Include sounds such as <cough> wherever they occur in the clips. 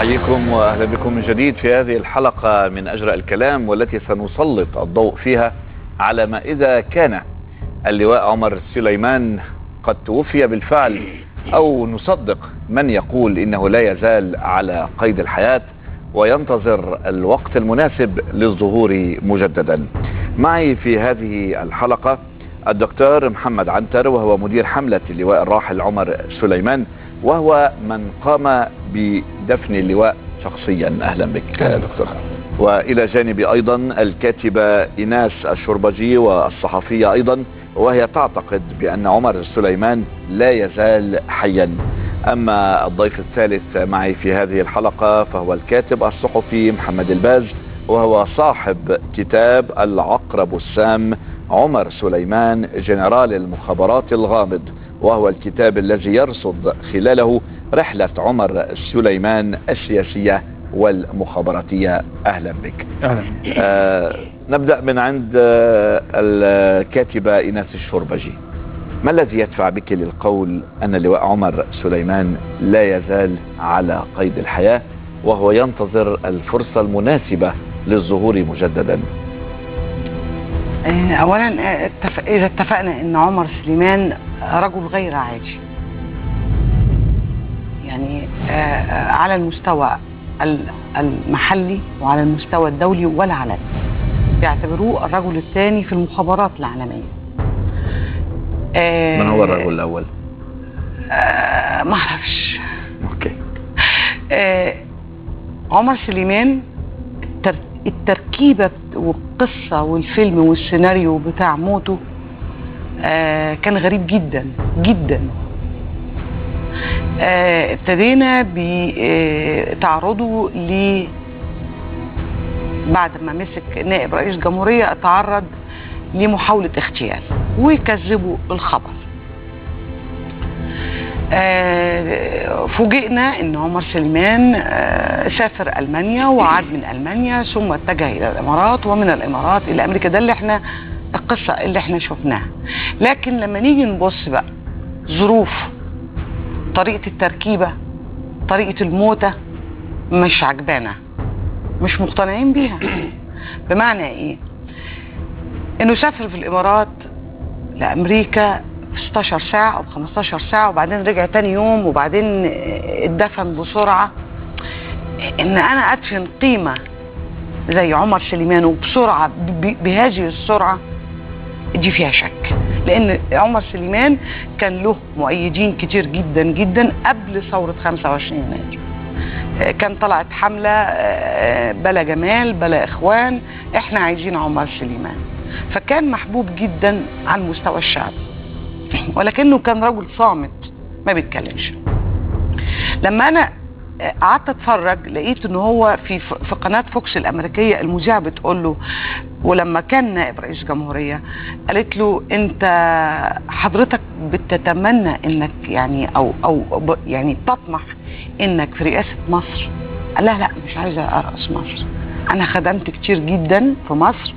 أحييكم وأهلا بكم من جديد في هذه الحلقة من أجرأ الكلام والتي سنسلط الضوء فيها على ما إذا كان. اللواء عمر سليمان قد توفي بالفعل أو نصدق من يقول إنه لا يزال على قيد الحياة وينتظر الوقت المناسب للظهور مجددا. معي في هذه الحلقة الدكتور محمد عنتر وهو مدير حملة اللواء الراحل عمر سليمان وهو من قام بدفن اللواء شخصيا. أهلا بك. أهلا دكتور. وإلى جانبي أيضا الكاتبه إيناس الشربجي والصحفيه أيضا وهي تعتقد بأن عمر سليمان لا يزال حيا. أما الضيف الثالث معي في هذه الحلقة فهو الكاتب الصحفي محمد الباز وهو صاحب كتاب العقرب السام عمر سليمان جنرال المخابرات الغامض وهو الكتاب الذي يرصد خلاله رحلة عمر سليمان السياسية والمخابراتية. أهلا بك. أهلا. آه نبدأ من عند آه الكاتبة إيناس الشربجي ما الذي يدفع بك للقول أن اللواء عمر سليمان لا يزال على قيد الحياة وهو ينتظر الفرصة المناسبة للظهور مجددا؟ آه، اولا آه،. إذا اتفقنا إن عمر سليمان رجل غير عادي. يعني آه، آه، على المستوى ال- المحلي وعلى المستوى الدولي والعالمي. بيعتبروه الرجل الثاني في المخابرات العالمية. آه، من هو الرجل الأول؟ آه، ما أعرفش. أوكي. آه، عمر سليمان التر- التركيبة والقصة والفيلم والسيناريو بتاع موته كان غريب جدا جدا. ابتدينا بتعرضه ل بعد ما مسك نائب رئيس جمهورية تعرض لمحاولة اغتيال وكذبوا الخبر. آه، فوجئنا إن عمر سليمان آه، سافر ألمانيا وعاد من ألمانيا ثم اتجه إلى الإمارات ومن الإمارات إلى أمريكا. ده اللي إحنا القصة اللي إحنا شفناها. لكن لما نيجي نبص بقى ظروف طريقة التركيبة طريقة الموتة مش عجبانا مش مقتنعين بيها. <coughs> بمعنى إيه؟ إنه سافر في الإمارات لأمريكا 16 ساعة أو 15 ساعة وبعدين رجع تاني يوم وبعدين اتدفن بسرعة. إن أنا أدفن قيمة زي عمر سليمان وبسرعة بهذه السرعة دي فيها شك. لأن عمر سليمان كان له مؤيدين كتير جدا جدا قبل ثورة 25 يناير. آه، كان طلعت حملة آه، بلا جمال بلا إخوان. إحنا عايزين عمر سليمان. فكان محبوب جدا على المستوى الشعبي. ولكنه كان رجل صامت ما بيتكلمش. لما أنا قعدت اتفرج لقيت ان هو في في قناة فوكس الأمريكية المذيعة بتقول له ولما كان نائب رئيس جمهورية قالت له أنت حضرتك بتتمنى إنك يعني أو أو يعني تطمح إنك في رئاسة مصر؟ قال لا لا مش عايزة ارأس مصر. أنا خدمت كتير جدا في مصر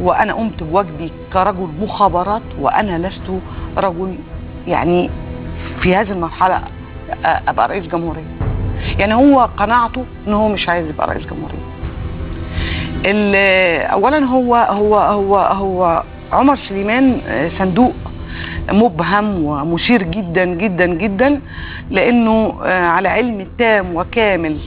وأنا قمت بواجبي كرجل مخابرات وأنا لست رجل يعني في هذه المرحلة أبقى رئيس جمهورية. يعني هو قناعته ان هو مش عايز يبقى رئيس جمهورية. اولا هو هو هو هو عمر سليمان آه، صندوق مبهم ومثير جدا جدا جدا لأنه آه، على علم تام وكامل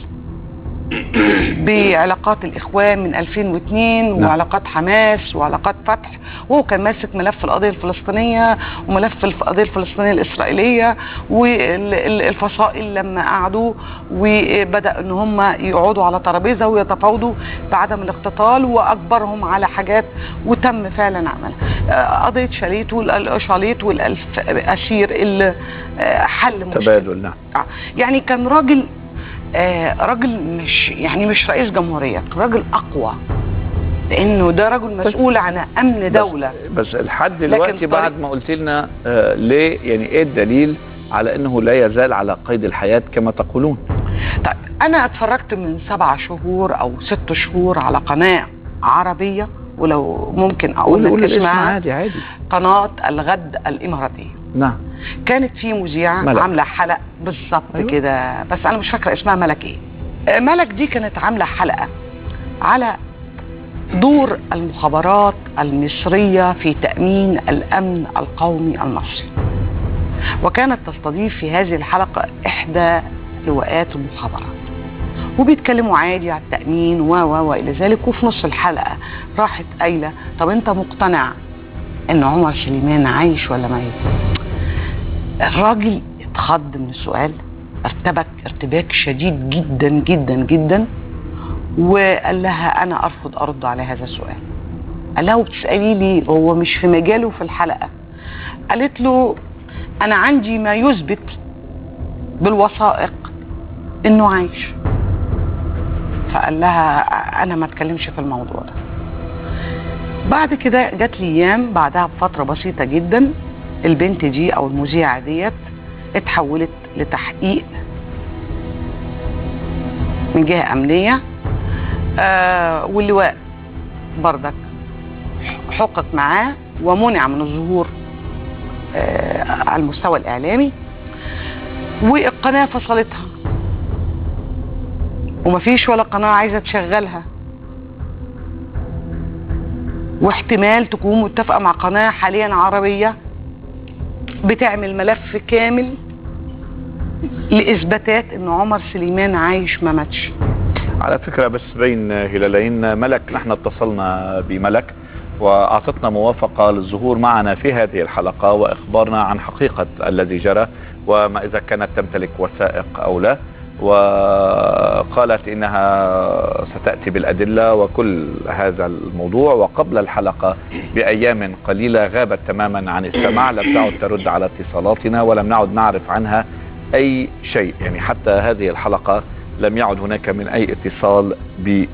<coughs> بعلاقات الإخوان من 2002 نعم. وعلاقات حماس وعلاقات فتح وهو كان ماسك ملف القضية الفلسطينية وملف القضية الفلسطينية الإسرائيلية والفصائل لما قعدوا وبدأ إن هم يقعدوا على ترابيزة ويتفاوضوا بعدم الاقتتال وأجبرهم على حاجات وتم فعلا عملها قضية شاليت والشاليت والألف أسير اللي حل مشكلة. تبادل نعم يعني كان راجل راجل مش يعني مش رئيس جمهورية راجل أقوى. لأنه ده رجل مسؤول عن أمن دولة. بس, بس لحد دلوقتي بعد ما قلت لنا آه ليه يعني إيه الدليل على إنه لا يزال على قيد الحياة كما تقولون؟ طيب أنا اتفرجت من سبع شهور أو ست شهور على قناة عربية ولو ممكن أقول لك اسمها عادي عادي. قناة الغد الإماراتية. نعم. كانت في مذيعة. عاملة حلقة بالظبط أيوة. كده بس أنا مش فاكرة اسمها ملك إيه. آه، ملك دي كانت عاملة حلقة على دور المخابرات المصرية في تأمين الأمن القومي المصري وكانت تستضيف في هذه الحلقة إحدى لواءات المخابرات. وبيتكلموا عادي على التأمين و و والى ذلك وفي نص الحلقة راحت قايلة طب أنت مقتنع إن عمر سليمان عايش ولا ميت؟ الراجل اتخض من السؤال ارتبك ارتباك شديد جدا جدا جدا وقال لها أنا أرفض أرد على هذا السؤال. قال لها وبتسالي لي هو مش في مجاله في الحلقة. قالت له أنا عندي ما يثبت بالوثائق إنه عايش. فقال لها أنا ما أتكلمش في الموضوع ده. بعد كده جات لي أيام بعدها بفترة بسيطة جدا البنت دي أو المذيعة ديت اتحولت لتحقيق من جهة أمنية. آه واللواء بردك حقق معاه ومنع من الظهور آه على المستوى الإعلامي. والقناة فصلتها. ومفيش ولا قناة عايزة تشغلها. واحتمال تكون متفقة مع قناة حاليا عربية. بتعمل ملف كامل لإثباتات إن عمر سليمان عايش ما ماتش. على فكرة بس بين هلالين ملك نحن اتصلنا بملك وأعطتنا موافقة للظهور معنا في هذه الحلقة وإخبارنا عن حقيقة الذي جرى وما إذا كانت تمتلك وثائق أو لا. وقالت إنها ستأتي بالأدلة وكل هذا الموضوع. وقبل الحلقة بأيام قليلة غابت تماما عن السماع. لم تعد ترد على اتصالاتنا ولم نعد نعرف عنها أي شيء. يعني حتى هذه الحلقة لم يعد هناك من أي اتصال بملك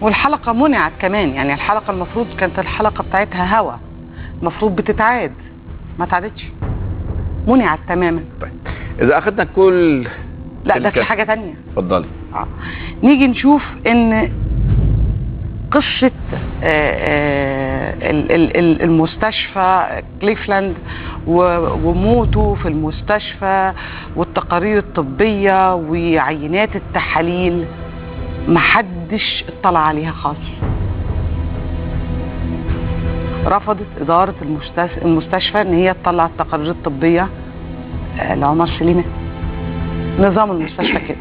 والحلقة منعت كمان. يعني الحلقة المفروض كانت الحلقة بتاعتها هوا. المفروض بتتعاد. ما اتعادتش منعت تماما. طيب. إذا أخذنا كل لا ده في حاجة تانية. اتفضلي. آه. نيجي نشوف إن قصة آه، آه، ال- ال- ال- المستشفى كليفلاند وموته في المستشفى والتقارير الطبية وعينات التحاليل محدش اطلع عليها خالص. رفضت إدارة المستس- المستشفى إن هي تطلع التقارير الطبية آه، لعمر سليمان نظام المستشفى كده.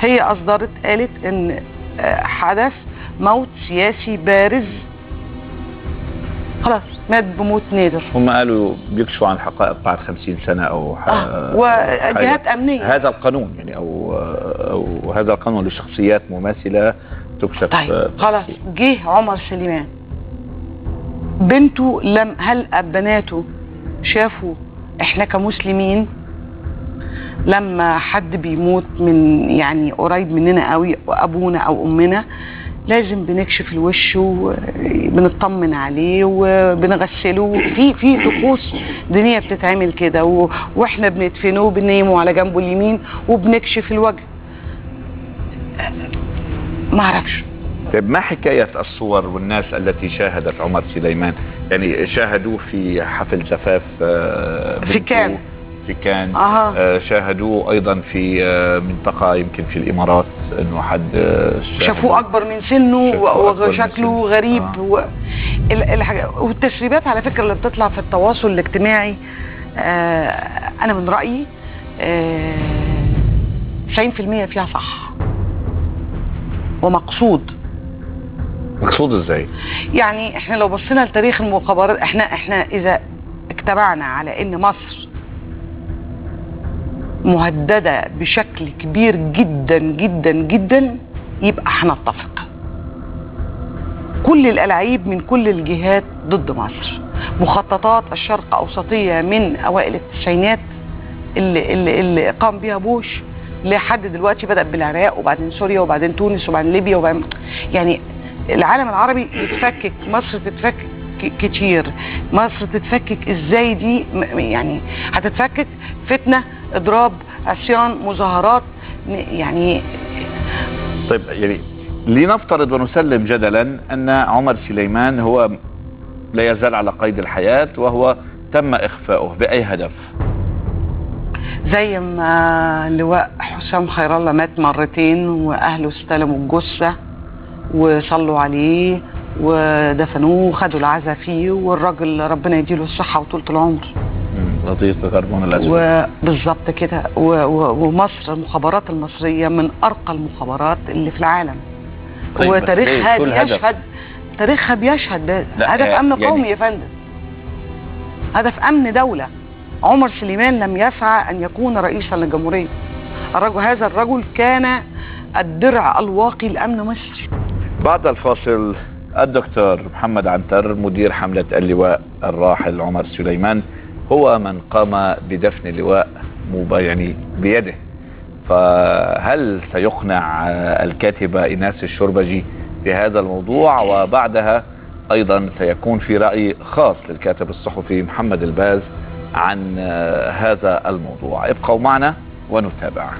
هي أصدرت قالت إن آه، حدث موت سياسي بارز. خلاص مات بموت نادر. هم قالوا بيكشفوا عن حقائق بعد خمسين سنة أو ح- آه، وجهات. أمنية. هذا القانون يعني أو أو هذا القانون لشخصيات مماثلة تكشف. طيب خلاص. جه عمر سليمان. بنته لم هل بناته شافوا إحنا كمسلمين لما حد بيموت من يعني قريب مننا قوي وابونا أو أمنا لازم بنكشف الوش وبنطمن عليه وبنغسله. في في طقوس دينية بتتعمل كده وإحنا بندفنه وبنيمه على جنبه اليمين وبنكشف الوجه. ما أعرفش. طيب ما حكاية الصور والناس التي شاهدت عمر سليمان؟ يعني شاهدوه في حفل زفاف آه، في كان. كان. آه، شاهدوه أيضا في آه، منطقة يمكن في الإمارات أنه حد آه،. شافوه أكبر من سنه وشكله. غريب آه. و... والتسريبات على فكرة اللي بتطلع في التواصل الاجتماعي آه أنا من رأيي آه 90% فيها صح ومقصود مقصود إزاي؟ يعني إحنا لو بصينا لتاريخ المخابرات إحنا إحنا إذا اجتمعنا على إن مصر مهددة بشكل كبير جدا جدا جدا يبقى هنتفق. كل الألاعيب من كل الجهات ضد مصر. مخططات الشرق أوسطية من أوائل التسعينات اللي, اللي, اللي قام بها بوش لحد دلوقتي بدأ بالعراق وبعدين سوريا وبعدين تونس وبعدين ليبيا وبعدين يعني العالم العربي يتفكك مصر تتفكك كتير. مصر تتفكك إزاي دي يعني هتتفكك فتنة إضراب عصيان مظاهرات يعني طيب يعني لنفترض ونسلم جدلا أن عمر سليمان هو لا يزال على قيد الحياة وهو تم إخفاؤه بأي هدف زي ما اللواء حسام خير الله مات مرتين وأهله استلموا الجثة وصلوا عليه ودفنوه وخدوا العزاء فيه والراجل ربنا يديله الصحة وطولة العمر. لطيف بكربون الأسود. وبالظبط كده. ومصر المخابرات المصرية من أرقى المخابرات اللي في العالم. طيب، وتاريخها الهدف؟ بيشهد تاريخها بيشهد ده هدف آه، أمن يعني- قومي يا فندم. هدف أمن دولة. عمر سليمان لم يسعى أن يكون رئيسا للجمهورية. الرجل هذا الرجل كان الدرع الواقي لأمن مصر. بعد الفاصل الدكتور محمد عنتر مدير حملة اللواء الراحل عمر سليمان. هو من قام بدفن اللواء يعني بيده. فهل سيقنع الكاتبة إيناس الشربجي بهذا الموضوع؟ وبعدها أيضا سيكون في رأي خاص للكاتب الصحفي محمد الباز عن هذا الموضوع. ابقوا معنا ونتابع.